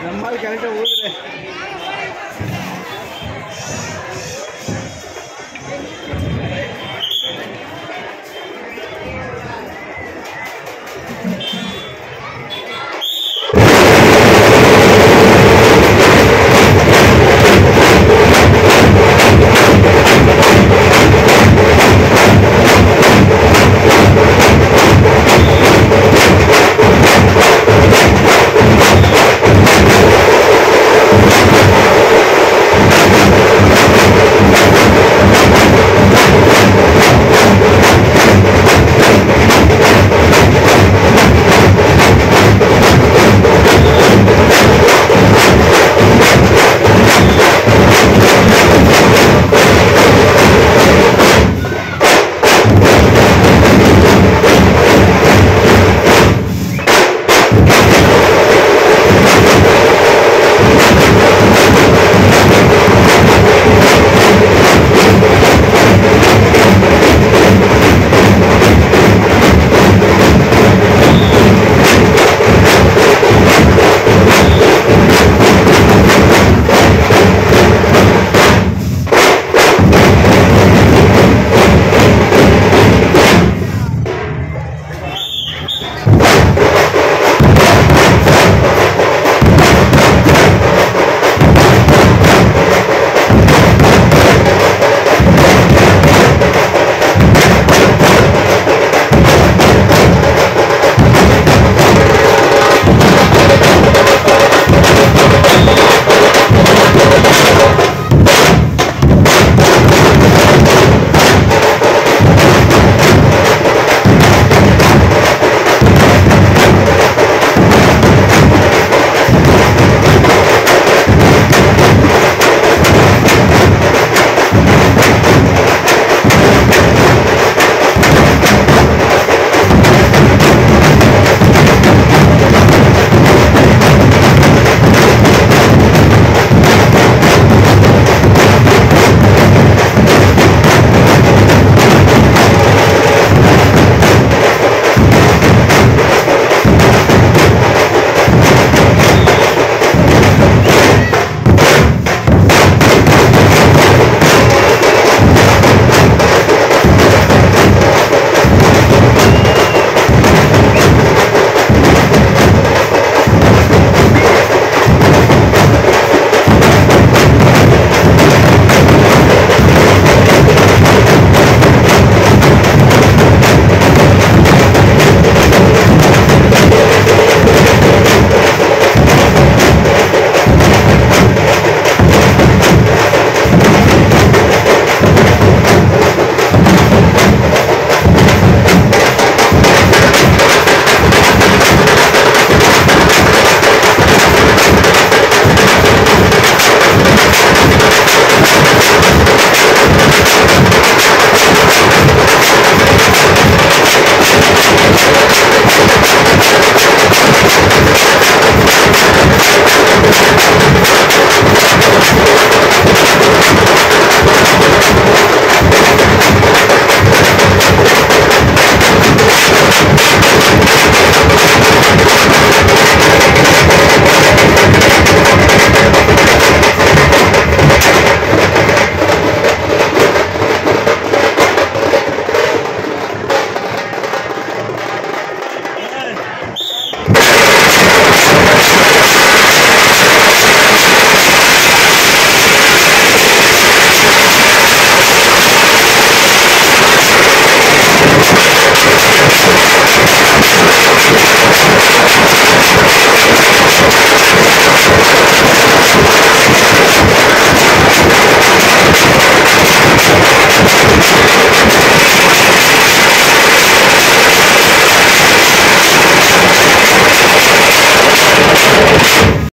நம்மால் கரெக்டாக ஊதுறேன்